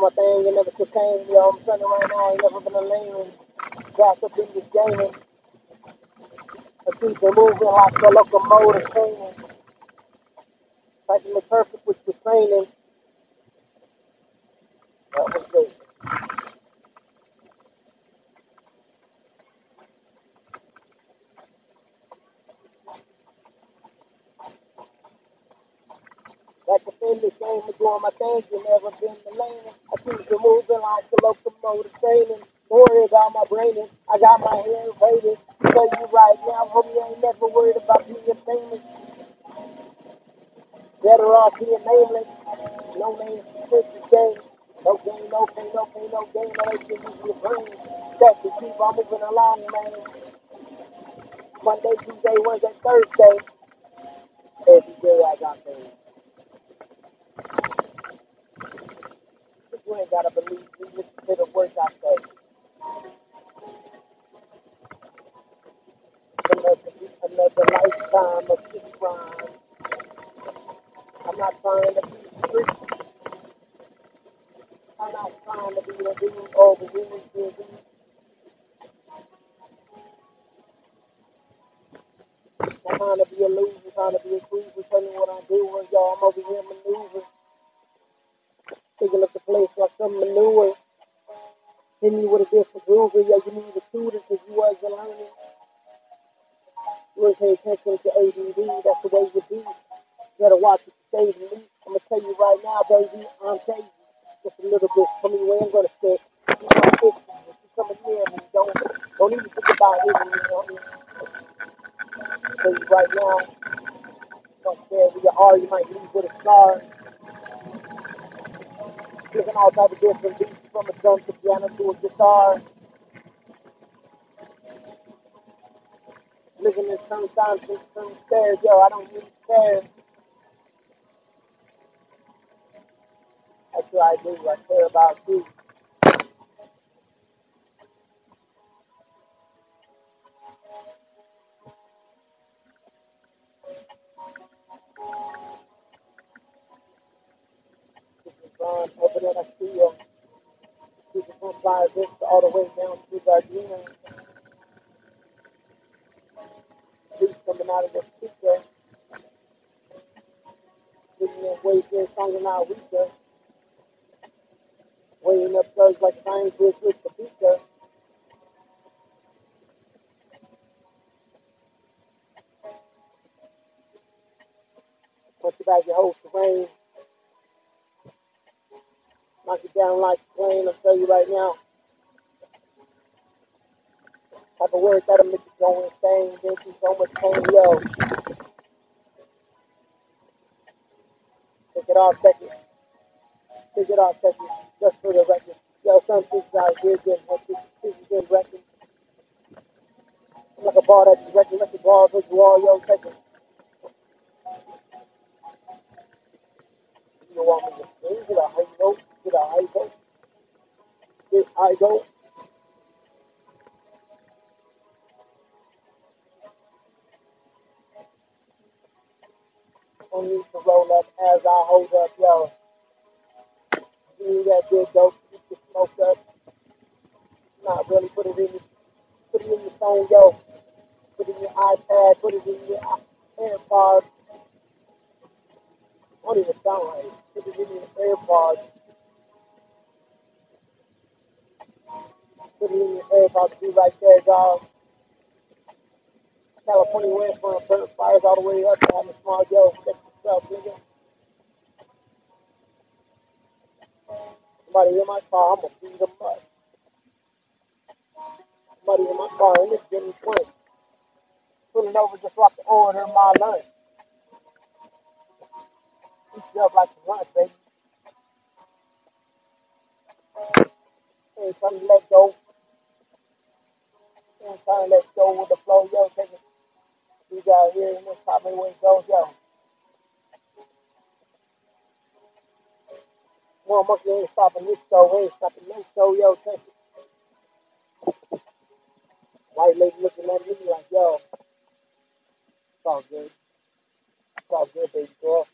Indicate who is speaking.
Speaker 1: doing my thing and never cocaine. Yo, I'm turning right now. I ain't never been a lane. Got up in this game. I keep it moving like a locomotive training. Fighting the perfect with the training. That was great. Like a this game, I'm doing my thing. You never been the lane. I keep it moving like a locomotive training. Worry about my brain. I got my hair rated. Tell you right now, homie, I ain't never worried about being famous. Better off being nameless. No name, Christian game. No gain, no pain, no pain, no gain. No they can use your brain. That's the keep on moving along, man. Monday, Tuesday, Wednesday, Thursday. Every day I got things. Ain't gotta believe me. Listen to the words I say. Another, another lifetime of this crime. I'm not trying to be a free. I'm not trying to be the dude or the woman to be. I'm trying to be a loser, trying to be a cruiser. Tell me what I do, and y'all, I'm over here maneuvering. Taking up the place like some manure. Hitting you with a different groove. Yeah, you need a tutor because you wasn't learning. You ain't pay attention to ADD. That's the way you be. You gotta watch what you say me. I'm gonna tell you right now, baby, I'm crazy. Just a little bit for me where I'm gonna sit. You know, If you coming near me, don't don't even think about me. You know I mean? Tell right now, don't care where you are, you might leave with a scar. Picking all type of different beats from a drum to piano to a guitar. Living in sunshine, some some stairs, yo, I don't need stairs. That's what I do. I care about you. This is Ron, open it, you. People from Flyer Vista all the way down to Gardena. Beats coming out of the speaker. Sitting there waiting, singing out weaker. Weighing up thugs like scientists with the beaker. Once you back your whole terrain, knock it down like a plane. I'll tell you right now. Type of words that'll make you go insane. Been through so much pain, yo. Take it off, take it. Take it off, take it. Just for the record. Yo, some things out here getting what this is getting record. I'm like a ball that's record, let the ball hit the wall, yo, take it. You want me to? Get a high note, get a high note, get high note. Don't need to roll up as I hold up, yo. Do that good dope, keep the smoke up. Not really put it in put it in your phone, yo. Put it in your iPad, put it in your AirPods. Don't even sound right. Put it in your AirPods. Put it in your AirPods. Be right there, dog. California went from burnt fires all the way up to having small yo. Check yourself, nigga. Somebody in my car, I'm gonna beat them up. Somebody in my car, and it's getting quick. Pulling over just like to order my lunch. You up like a lunch, baby. Ain't trying to let go. Ain't trying to go with the flow, yo. Take it. You got here, and this probably where it goes, yo. One monkey ain't stopping this show, ain't stopping this show, yo. Take it. White lady looking at me like, yo, it's all good. It's all good, baby girl.